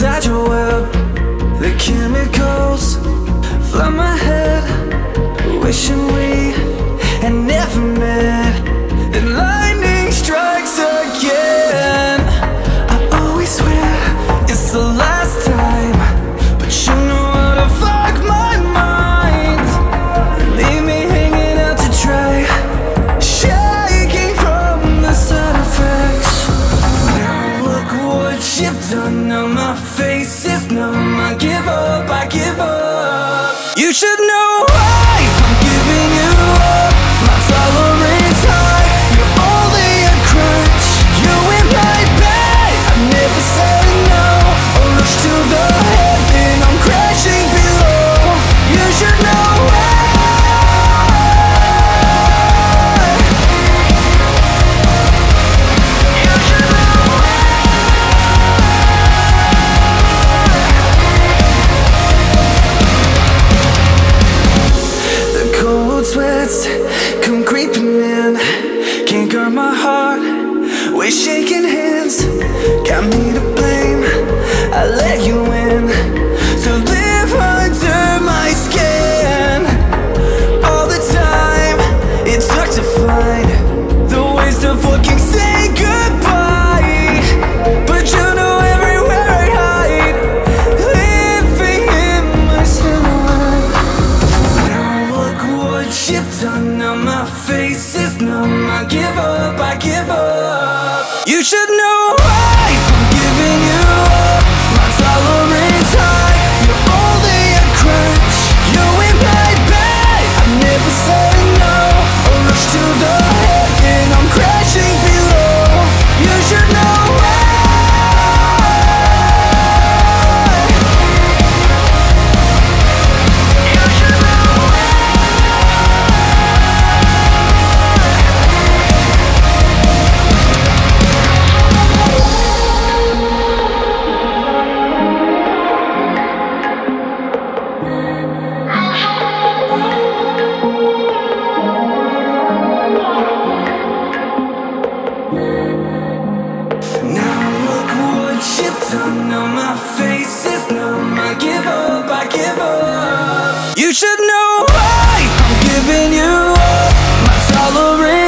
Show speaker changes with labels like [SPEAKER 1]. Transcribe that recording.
[SPEAKER 1] inside your web. The chemicals flood my head Wishing You should know. I let you in to live under my skin. All the time, to find the say goodbye. But you know everywhere I hide, living in my silhouette. Now look what you've done. Now my face is sun on my face is numb. I give up, I give up. You should know why I'm giving you up. My tolerance